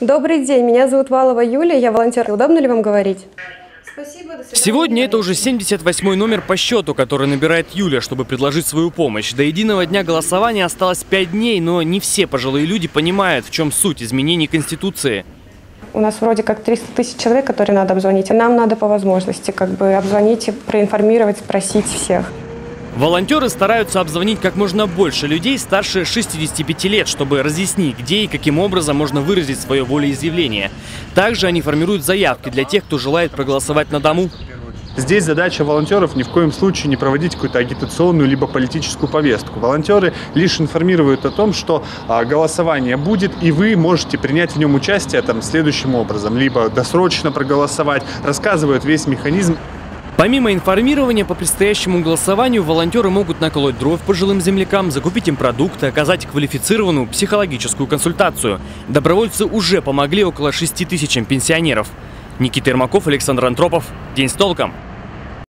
Добрый день, меня зовут Валова Юлия, я волонтер. Удобно ли вам говорить? Сегодня это уже 78-й номер по счету, который набирает Юля, чтобы предложить свою помощь. До единого дня голосования осталось 5 дней, но не все пожилые люди понимают, в чем суть изменений Конституции. У нас вроде как 300 тысяч человек, которые надо обзвонить, а нам надо по возможности как бы обзвонить, проинформировать, спросить всех. Волонтеры стараются обзвонить как можно больше людей старше 65 лет, чтобы разъяснить, где и каким образом можно выразить свое волеизъявление. Также они формируют заявки для тех, кто желает проголосовать на дому. Здесь задача волонтеров ни в коем случае не проводить какую-то агитационную либо политическую повестку. Волонтеры лишь информируют о том, что а, голосование будет, и вы можете принять в нем участие там, следующим образом. Либо досрочно проголосовать, рассказывают весь механизм. Помимо информирования по предстоящему голосованию, волонтеры могут наколоть дров пожилым землякам, закупить им продукты, оказать квалифицированную психологическую консультацию. Добровольцы уже помогли около 6 тысячам пенсионеров. Никита Ермаков, Александр Антропов. День с толком.